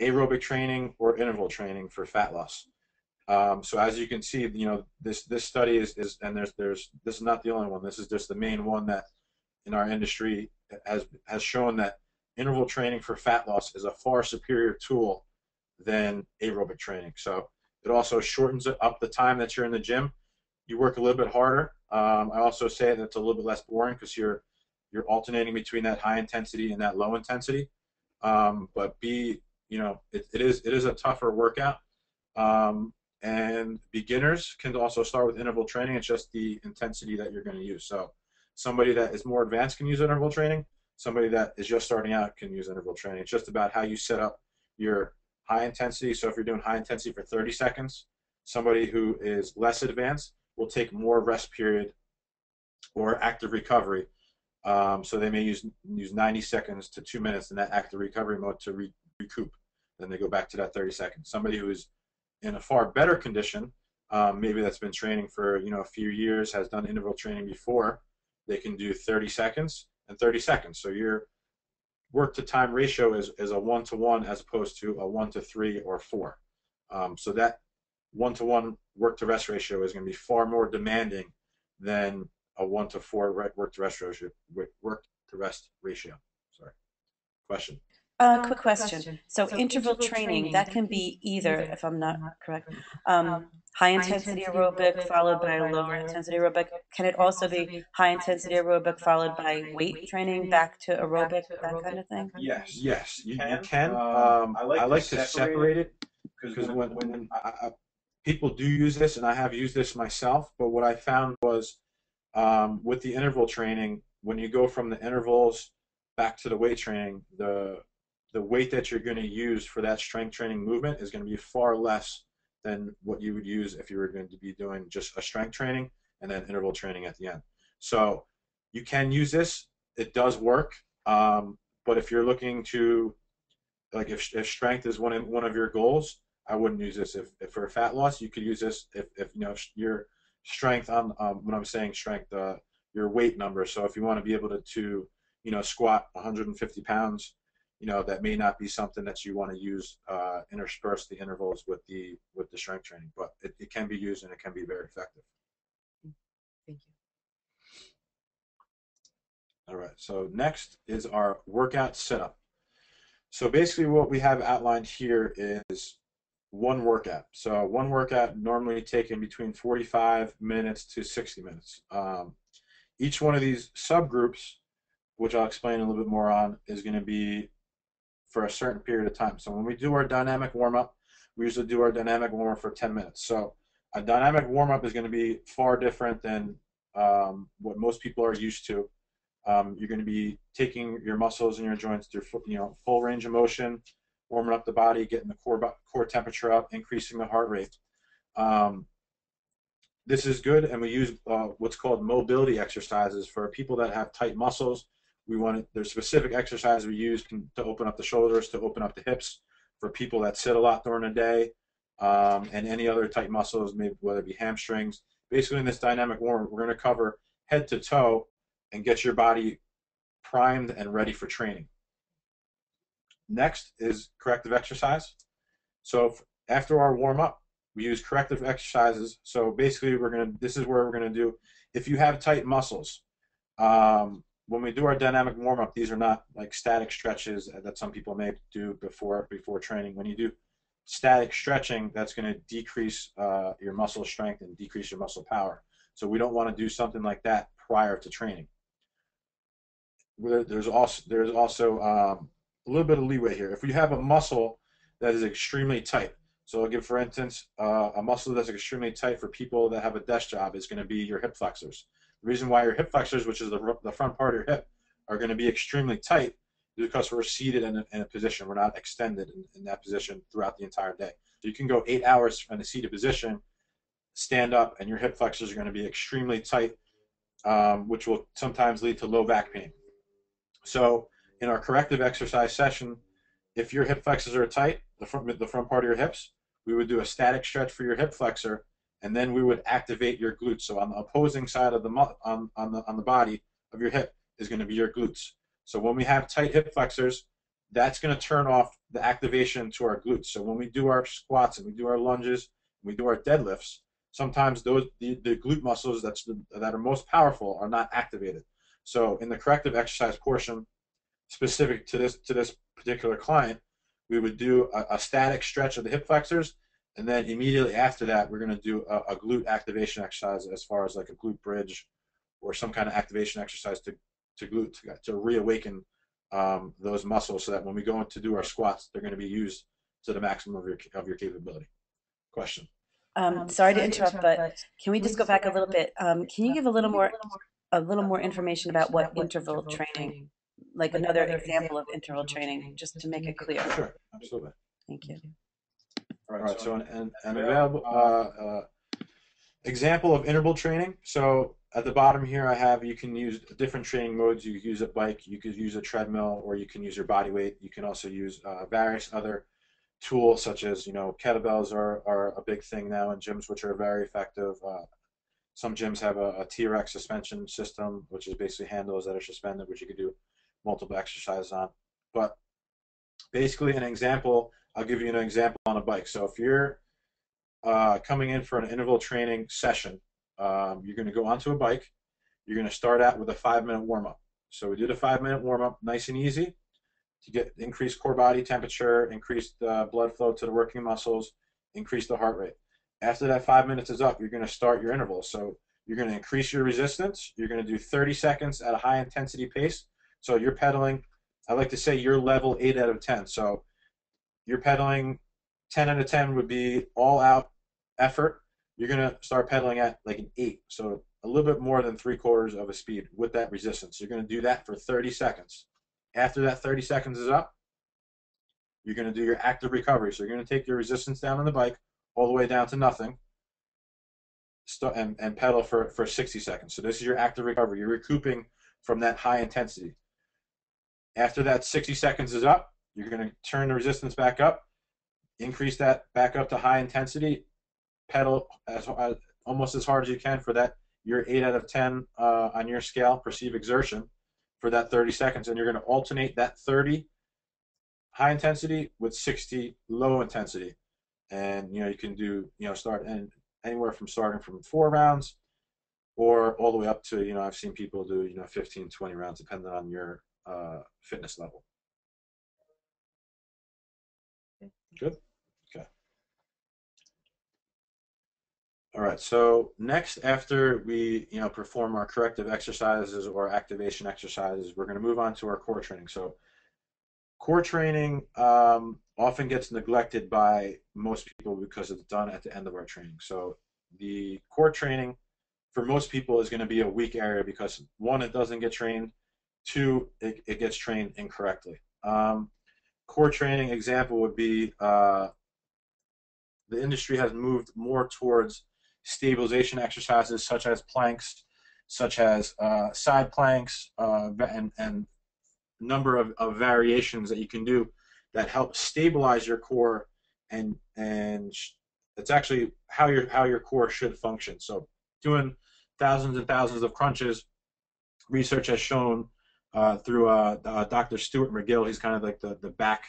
aerobic training or interval training for fat loss. Um, so as you can see, you know this this study is, is and there's there's this is not the only one. This is just the main one that in our industry has has shown that interval training for fat loss is a far superior tool than aerobic training. So it also shortens up the time that you're in the gym. You work a little bit harder. Um, I also say that it's a little bit less boring because you're you're alternating between that high intensity and that low intensity. Um, but be you know, it, it is it is a tougher workout. Um, and beginners can also start with interval training. It's just the intensity that you're going to use. So somebody that is more advanced can use interval training. Somebody that is just starting out can use interval training. It's just about how you set up your high intensity. So if you're doing high intensity for 30 seconds, somebody who is less advanced will take more rest period or active recovery. Um, so they may use use 90 seconds to two minutes in that active recovery mode to re recoup. Then they go back to that 30 seconds. Somebody who is in a far better condition, um, maybe that's been training for you know a few years, has done interval training before, they can do 30 seconds and 30 seconds. So your work to time ratio is, is a one to one as opposed to a one to three or four. Um, so that one to one work to rest ratio is going to be far more demanding than a one to four work to rest ratio. Work to rest ratio. Sorry. Question. Uh, quick question. So interval training, that can be either, if I'm not correct, um, high intensity aerobic followed by a lower intensity aerobic. Can it also be high intensity aerobic followed by weight training back to aerobic, that kind of thing? Yes, yes, you, you can. Um, I like, I like to separate it because when, when I, I, people do use this, and I have used this myself, but what I found was um, with the interval training, when you go from the intervals back to the weight training, the the weight that you're going to use for that strength training movement is going to be far less than what you would use if you were going to be doing just a strength training and then interval training at the end. So you can use this. It does work. Um, but if you're looking to, like if, if strength is one of, one of your goals, I wouldn't use this. If, if for fat loss, you could use this if, if you know your strength on um, when I'm saying strength, uh, your weight number. So if you want to be able to, to you know squat 150 pounds you know that may not be something that you want to use uh, intersperse the intervals with the with the strength training but it, it can be used and it can be very effective thank you all right so next is our workout setup so basically what we have outlined here is one workout so one workout normally taken between 45 minutes to 60 minutes um, each one of these subgroups which I'll explain a little bit more on, is going to be for a certain period of time. So when we do our dynamic warm up, we usually do our dynamic warm up for 10 minutes. So a dynamic warm up is going to be far different than um, what most people are used to. Um, you're going to be taking your muscles and your joints through you know full range of motion, warming up the body, getting the core core temperature up, increasing the heart rate. Um, this is good, and we use uh, what's called mobility exercises for people that have tight muscles we want there's specific exercises we use can, to open up the shoulders, to open up the hips for people that sit a lot during the day, um, and any other tight muscles, maybe whether it be hamstrings. Basically, in this dynamic warm, we're going to cover head to toe and get your body primed and ready for training. Next is corrective exercise. So after our warm up, we use corrective exercises. So basically, we're to this is where we're to do. If you have tight muscles, um, when we do our dynamic warm up, these are not like static stretches that some people may do before before training. When you do static stretching, that's going to decrease uh, your muscle strength and decrease your muscle power. So we don't want to do something like that prior to training. There's also there's also um, a little bit of leeway here. If we have a muscle that is extremely tight, so I'll give for instance uh, a muscle that's extremely tight for people that have a desk job is going to be your hip flexors. The reason why your hip flexors, which is the, the front part of your hip, are going to be extremely tight is because we're seated in a, in a position. We're not extended in, in, that position throughout the entire day. So you can go eight hours in a seated position, stand up, and your hip flexors are going to be extremely tight, um, which will sometimes lead to low back pain. So in our corrective exercise session, if your hip flexors are tight, the front the front part of your hips, we would do a static stretch for your hip flexor, and then we would activate your glutes. So on the opposing side of the on on the on the body of your hip is going to be your glutes. So when we have tight hip flexors, that's going to turn off the activation to our glutes. So when we do our squats and we do our lunges, and we do our deadlifts, sometimes those the, the glute muscles that's the, that are most powerful are not activated. So in the corrective exercise portion, specific to this to this particular client, we would do a, a static stretch of the hip flexors, and then immediately after that, we're going to do a, a glute activation exercise as far as like a glute bridge or some kind of activation exercise to to glute to, to reawaken um, those muscles so that when we go in to do our squats, they're going to be used to the maximum of your of your capability. Question. Um, sorry to interrupt, but can we just go back a little bit? Um, can you give a little more, a little more information about what interval training, like another example of interval training, just to make it clear? Sure, absolutely. Thank you. All right, so an, an, an available uh, uh, example of interval training. So at the bottom here, I have you can use different training modes. You use a bike, you could use a treadmill, or you can use your body weight. You can also use uh, various other tools, such as you know kettlebells are, are a big thing now in gyms, which are very effective. Uh, some gyms have a, a TRX suspension system, which is basically handles that are suspended, which you could do multiple exercises on. But basically, an example, I'll give you an example on a bike. So if you're uh, coming in for an interval training session, um, you're going to go onto a bike. You're going to start out with a five-minute warm-up. So we did a five-minute warm-up, nice and easy, to get increased core body temperature, increased uh, blood flow to the working muscles, increase the heart rate. After that five minutes is up, you're going to start your interval. So you're going to increase your resistance. You're going to do 30 seconds at a high intensity pace. So you're pedaling. I like to say you're level eight out of 10. So you're pedaling 10 out of 10 would be all out effort. You're going to start pedaling at like an eight. So a little bit more than three quarters of a speed with that resistance. You're going to do that for 30 seconds. After that 30 seconds is up, you're going to do your active recovery. So you're going to take your resistance down on the bike all the way down to nothing and, and pedal for, for 60 seconds. So this is your active recovery. You're recouping from that high intensity. After that 60 seconds is up, you're going to turn the resistance back up, increase that back up to high intensity, pedal as, as almost as hard as you can for that your 8 out of 10 uh, on your scale, perceive exertion, for that 30 seconds. And you're going to alternate that 30 high intensity with 60 low intensity and you know you can do you know start and anywhere from starting from four rounds or all the way up to you know i've seen people do you know 15 20 rounds depending on your uh, fitness level. Good? Okay. All right. So next after we you know perform our corrective exercises or activation exercises we're going to move on to our core training. So core training um, often gets neglected by most people because it's done at the end of our training. So the core training for most people is going to be a weak area because one, it doesn't get trained. Two, it, it gets trained incorrectly. Um, core training example would be uh, the industry has moved more towards stabilization exercises such as planks, such as uh, side planks, uh, and, and number of, of variations that you can do that help stabilize your core and and it's actually how your how your core should function. So doing thousands and thousands of crunches, research has shown uh, through uh, uh, Dr. Stuart McGill, he's kind of like the, the back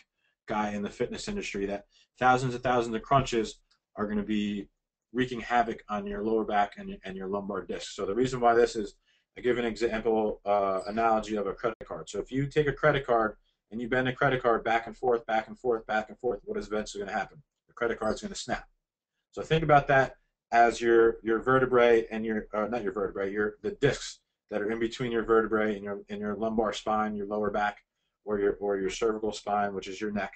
guy in the fitness industry, that thousands and thousands of crunches are going to be wreaking havoc on your lower back and, and your lumbar disc. So the reason why this is, I give an example uh, analogy of a credit card. So if you take a credit card and you bend a credit card back and forth, back and forth, back and forth, what is eventually going to happen? The credit card is going to snap. So think about that as your your vertebrae and your uh, not your vertebrae, your the discs that are in between your vertebrae and your in your lumbar spine, your lower back, or your or your cervical spine, which is your neck.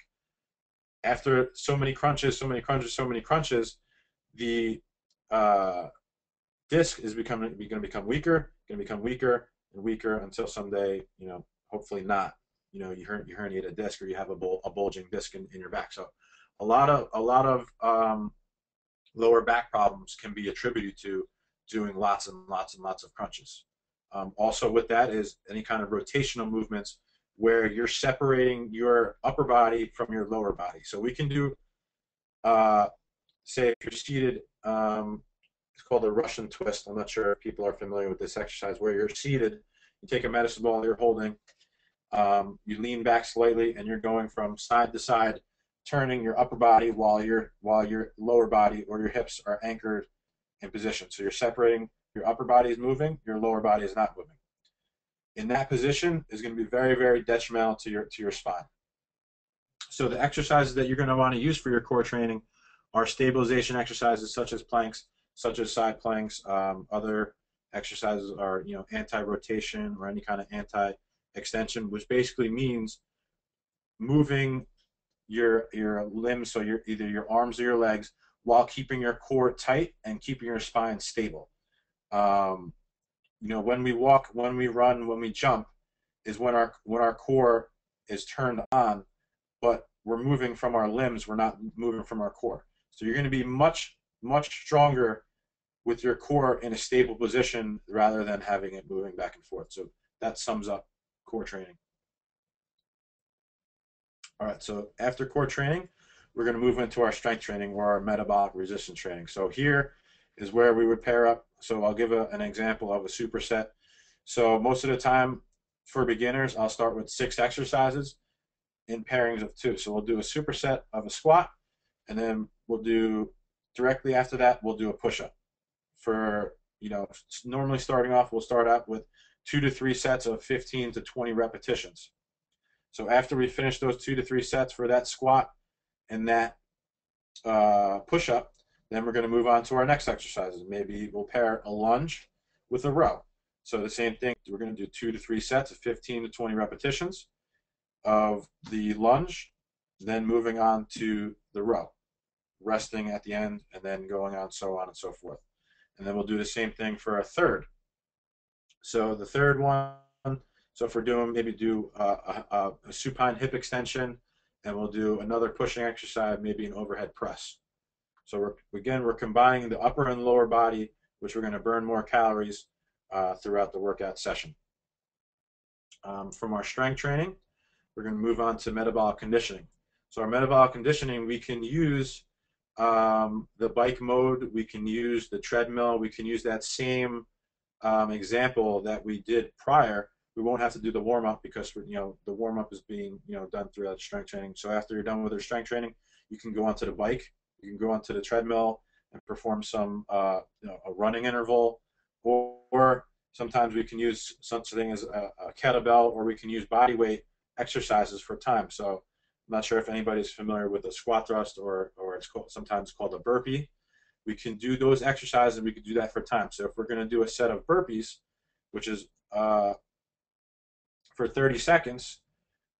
After so many crunches, so many crunches, so many crunches, the uh, disc is becoming going to become weaker, going to become weaker and weaker until someday, you know, hopefully not you know you, her, you herniate a disc or you have a, bul- a bulging disc in, in your back. So a lot of a lot of um, lower back problems can be attributed to doing lots and lots and lots of crunches. Um, also with that is any kind of rotational movements where you're separating your upper body from your lower body. So we can do, uh, say, if you're seated, um, it's called a Russian twist. I'm not sure if people are familiar with this exercise, where you're seated, you take a medicine ball you're holding, um, you lean back slightly, and you're going from side to side, turning your upper body while your while your lower body or your hips are anchored in position. So you're separating your upper body is moving, your lower body is not moving. In that position is going to be very, very detrimental to your to your spine. So the exercises that you're going to want to use for your core training are stabilization exercises such as planks, such as side planks. Um, other exercises are you know anti-rotation or any kind of anti-extension, which basically means moving your your limbs, so your either your arms or your legs, while keeping your core tight and keeping your spine stable. Um, you know, when we walk, when we run, when we jump, is when our when our core is turned on, but we're moving from our limbs. We're not moving from our core. So you're going to be much much stronger with your core in a stable position rather than having it moving back and forth. So that sums up core training. All right, so after core training, we're going to move into our strength training or our metabolic resistance training. So here is where we would pair up. So I'll give a, an example of a superset. So most of the time for beginners, I'll start with six exercises in pairings of two. So we'll do a superset of a squat, and then we'll do directly after that, we'll do a push-up. For, you know, normally starting off, we'll start out with two to three sets of 15 to 20 repetitions. So after we finish those two to three sets for that squat and that uh, push-up, then we're going to move on to our next exercises. Maybe we'll pair a lunge with a row. So the same thing, we're going to do two to three sets of 15 to 20 repetitions of the lunge, then moving on to the row, resting at the end, and then going on so on and so forth. And then we'll do the same thing for a third. So the third one, so if we're doing maybe do a, a, a supine hip extension, and we'll do another pushing exercise, maybe an overhead press. So we're, again, we're combining the upper and lower body, which we're going to burn more calories uh, throughout the workout session. Um, from our strength training, we're going to move on to metabolic conditioning. So our metabolic conditioning, we can use um, the bike mode, we can use the treadmill, we can use that same um, example that we did prior. We won't have to do the warm up because you know the warm up is being you know done throughout strength training. So after you're done with your strength training, you can go onto the bike you can go onto the treadmill and perform some uh, you know, a running interval, or, or, sometimes we can use something as a, a, kettlebell, or we can use body weight exercises for time. So I'm not sure if anybody's familiar with a squat thrust, or or it's called, sometimes called a burpee. We can do those exercises, and we can do that for time. So if we're going to do a set of burpees, which is uh, for 30 seconds,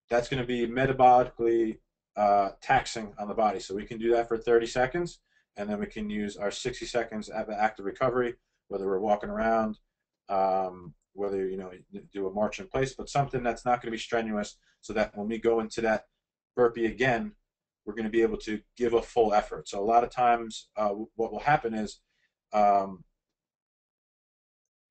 that's going to be metabolically uh, taxing on the body. So we can do that for 30 seconds, and then we can use our 60 seconds of active recovery, whether we're walking around, um, whether you know do a march in place, but something that's not going to be strenuous, so that when we go into that burpee again, we're going to be able to give a full effort. So a lot of times, uh, what will happen is um,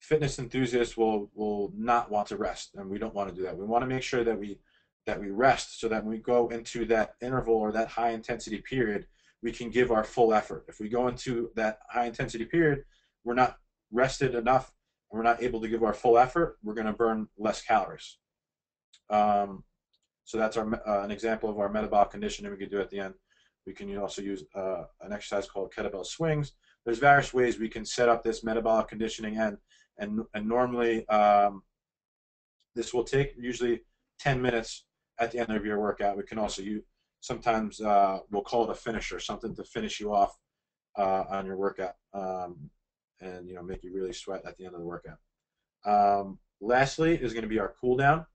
fitness enthusiasts will will not want to rest, and we don't want to do that. We want to make sure that we that we rest so that when we go into that interval or that high intensity period, we can give our full effort. If we go into that high intensity period, we're not rested enough and we're not able to give our full effort, we're going to burn less calories. Um, so that's our uh, an example of our metabolic conditioning we can do at the end. We can also use uh, an exercise called kettlebell swings. There's various ways we can set up this metabolic conditioning and and, and normally um, this will take usually 10 minutes at the end of your workout. We can also use sometimes uh, we'll call it a finisher, something to finish you off uh, on your workout, um, and you know make you really sweat at the end of the workout. Um, lastly is going to be our cool down.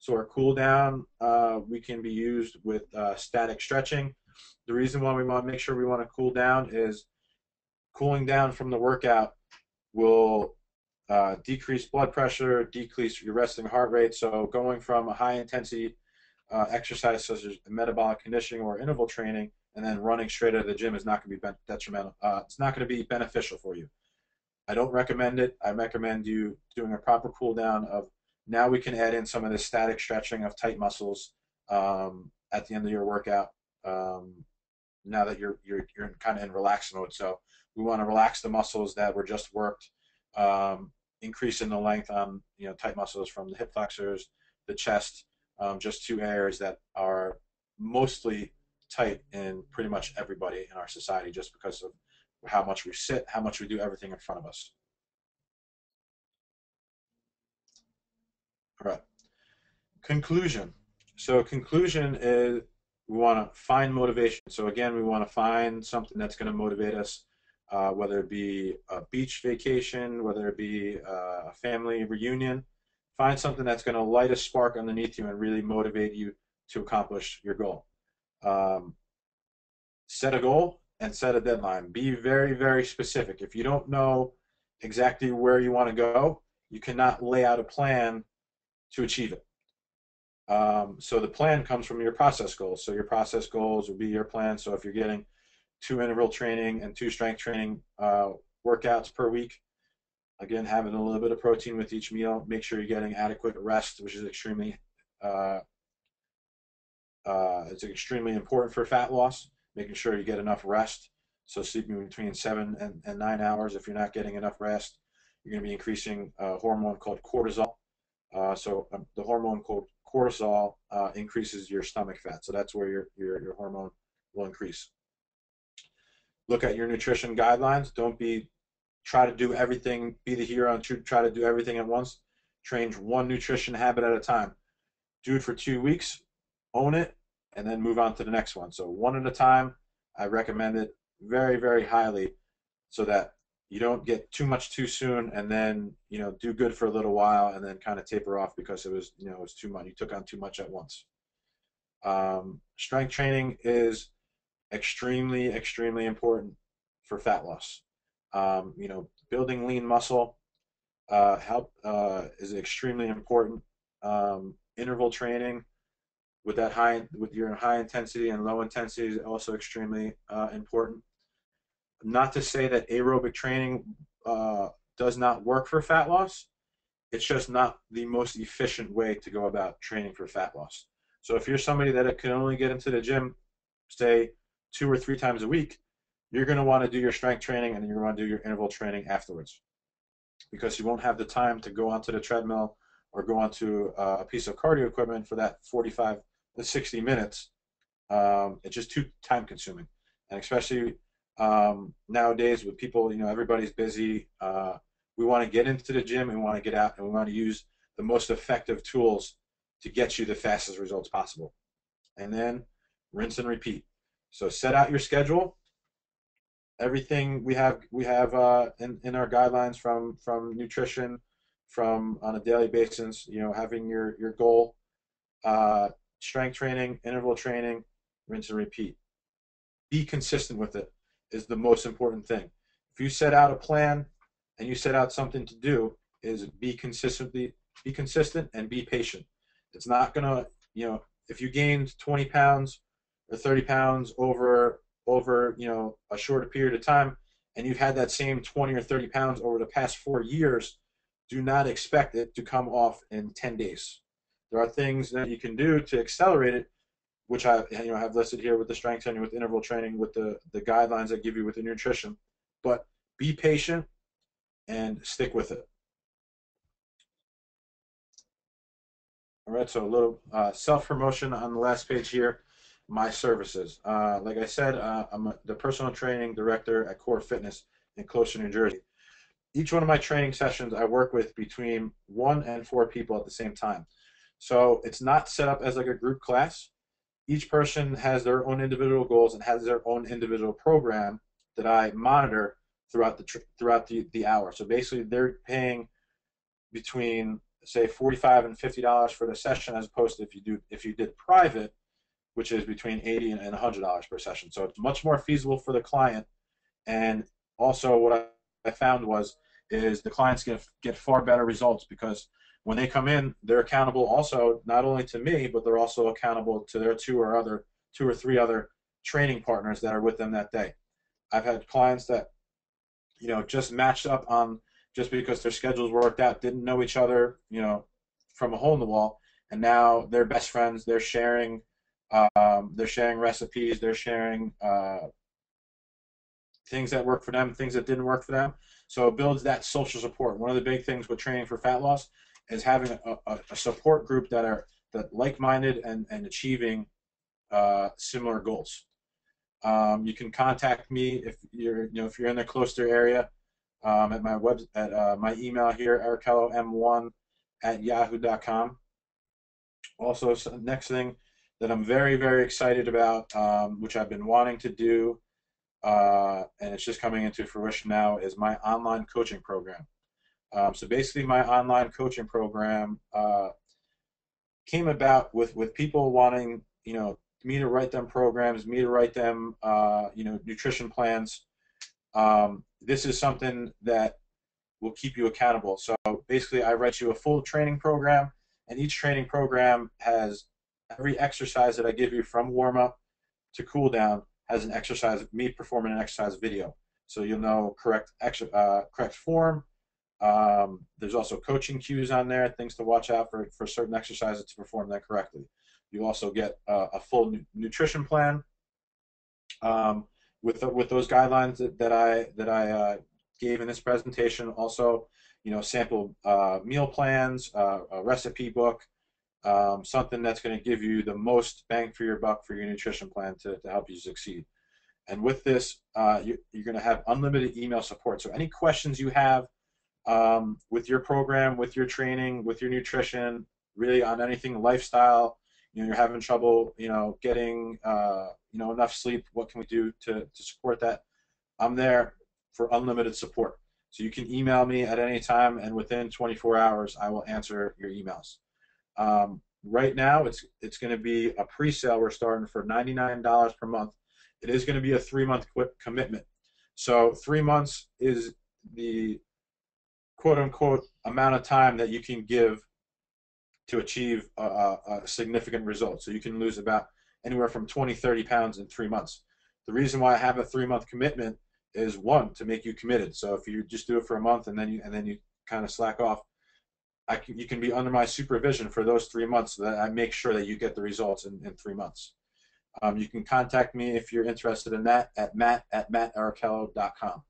So our cool down uh, we can be used with uh, static stretching. The reason why we want to make sure we want to cool down is cooling down from the workout will uh, decrease blood pressure, decrease your resting heart rate. So going from a high intensity uh, exercise such as metabolic conditioning or interval training and then running straight out of the gym is not going to be detrimental. Uh, it's not going to be beneficial for you. I don't recommend it. I recommend you doing a proper cool down of Now we can add in some of the static stretching of tight muscles um, at the end of your workout. Um, now that you're you're you're kind of in relaxed mode, so we want to relax the muscles that were just worked, um, increasing the length on you know tight muscles from the hip flexors, the chest, um, just two areas that are mostly tight in pretty much everybody in our society, just because of how much we sit, how much we do everything in front of us. All right. Conclusion. So conclusion is we want to find motivation. So again, we want to find something that's going to motivate us, uh, whether it be a beach vacation, whether it be uh, a family reunion. Find something that's going to light a spark underneath you and really motivate you to accomplish your goal. Um, set a goal and set a deadline. Be very, very specific. If you don't know exactly where you want to go, you cannot lay out a plan to achieve it. Um, so the plan comes from your process goals. So your process goals will be your plan. So if you're getting two interval training and two strength training uh, workouts per week, again having a little bit of protein with each meal. Make sure you're getting adequate rest, which is extremely uh, uh, it's extremely important for fat loss. Making sure you get enough rest. So sleeping between seven and, and nine hours. If you're not getting enough rest, you're going to be increasing a hormone called cortisol. Uh, so um, the hormone called cortisol uh, increases your stomach fat. So that's where your, your, your hormone will increase. Look at your nutrition guidelines. Don't be try to do everything, be the hero and try to do everything at once. Change one nutrition habit at a time. Do it for two weeks, own it, and then move on to the next one. So one at a time. I recommend it very, very highly so that you don't get too much too soon and then you know do good for a little while and then kind of taper off because it was you know it was too much you took on too much at once. Um, strength training is extremely extremely important for fat loss. Um, you know building lean muscle uh, help uh, is extremely important. Um, interval training with that high with your high intensity and low intensity is also extremely uh, important not to say that aerobic training uh, does not work for fat loss. It's just not the most efficient way to go about training for fat loss. So if you're somebody that can only get into the gym, say two or three times a week, you're going to want to do your strength training and you're going to want to do your interval training afterwards, because you won't have the time to go onto the treadmill or go onto uh, a piece of cardio equipment for that 45 to 60 minutes. Um, it's just too time consuming, and especially um, nowadays with people, you know, everybody's busy. Uh, we want to get into the gym we want to get out and we want to use the most effective tools to get you the fastest results possible. And then rinse and repeat. So set out your schedule. Everything we have we have uh, in, in our guidelines from from nutrition, from on a daily basis. You know, having your your goal, uh, strength training, interval training, rinse and repeat. Be consistent with it is the most important thing. If you set out a plan and you set out something to do, is be consistently be consistent and be patient. It's not gonna, you know, if you gained 20 pounds or 30 pounds over over you know a shorter period of time, and you've had that same 20 or 30 pounds over the past four years, do not expect it to come off in 10 days. There are things that you can do to accelerate it, which I you know have listed here with the strength training, with interval training, with the the guidelines I give you with the nutrition. But be patient and stick with it. All right, so a little uh, self promotion on the last page here. My services. Uh, like I said, uh, I'm a, the personal training director at Core Fitness in Closter, New Jersey. Each one of my training sessions, I work with between one and four people at the same time. So it's not set up as like a group class each person has their own individual goals and has their own individual program that I monitor throughout the throughout the, the hour. So basically, they're paying between say forty-five and fifty dollars for the session, as opposed to if you do if you did private, which is between eighty and hundred dollars per session. So it's much more feasible for the client. And also, what I found was is the clients get get far better results because when they come in, they're accountable also not only to me, but they're also accountable to their two or other two or three other training partners that are with them that day. I've had clients that, you know, just matched up on just because their schedules worked out, didn't know each other, you know, from a hole in the wall, and now they're best friends. They're sharing, um, they're sharing recipes. They're sharing uh, things that work for them, things that didn't work for them. So it builds that social support. One of the big things with training for fat loss is having a, a, support group that are that like-minded and, and achieving uh, similar goals. Um, you can contact me if you're you know if you're in the Closter area um, at my web at uh, my email here ericello m1 at yahoo.com. Also, so next thing that I'm very very excited about, um, which I've been wanting to do, uh, and it's just coming into fruition now, is my online coaching program. Um, so basically, my online coaching program uh, came about with with people wanting you know me to write them programs, me to write them, uh, you know, nutrition plans. Um, this is something that will keep you accountable. So basically, I write you a full training program, and each training program has every exercise that I give you from warm up to cool down has an exercise, me performing an exercise video. So you'll know correct uh, correct form. Um, there's also coaching cues on there, things to watch out for for certain exercises to perform that correctly. You also get uh, a full nu nutrition plan um, with the, with those guidelines that, that I that I uh, gave in this presentation. Also, you know, sample uh, meal plans, uh, a recipe book, um, something that's going to give you the most bang for your buck for your nutrition plan to, to help you succeed. And with this, uh, you, are going to have unlimited email support. So any questions you have um, with your program, with your training, with your nutrition, really on anything lifestyle, you know you're having trouble you know getting uh, you know enough sleep what can we do to, to support that? I'm there for unlimited support. So you can email me at any time and within 24 hours i will answer your emails. Um, right now it's it's going to be a pre-sale we're starting for $99 per month. It is going to be a three month commitment. So three months is the quote unquote amount of time that you can give to achieve a, a, significant result. So you can lose about anywhere from 20, 30 pounds in three months. The reason why I have a three month commitment is one to make you committed. So if you just do it for a month and then you and then you kind of slack off, I can, you can be under my supervision for those three months so that I make sure that you get the results in, in three months. Um, you can contact me if you're interested in that at matt at mattaricello.com.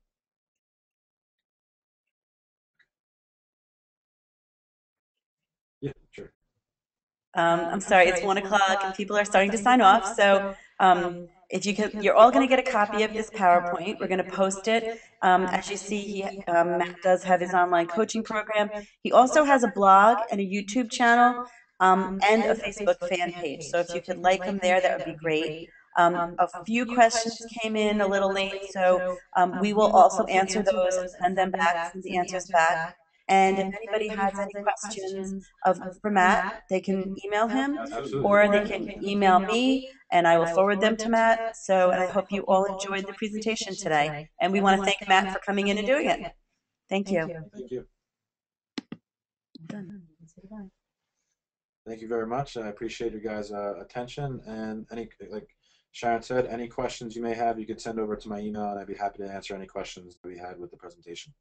Um, I'm sorry, it's one o'clock and people are starting to sign off. So um, if you could, you're all going to get a copy of this PowerPoint. We're going to post it. Um, as you see, he, um, Matt does have his online coaching program. He also has a blog and a YouTube channel um, and a Facebook fan page. So if you could like him there, that would be great. Um, a few questions came in a little late, so um, we will also answer those and send them back, send the answers back. And if anybody has any questions of, for Matt, they can email him, or they can email me, and I will forward them to Matt. So, and I hope you all enjoyed the presentation today. And we want to thank Matt for coming in and doing it. Thank you. Thank you. Thank you very much. I appreciate your guys' uh, attention. And any, like Sharon said, any questions you may have, you could send over to my email, and I'd be happy to answer any questions that we had with the presentation.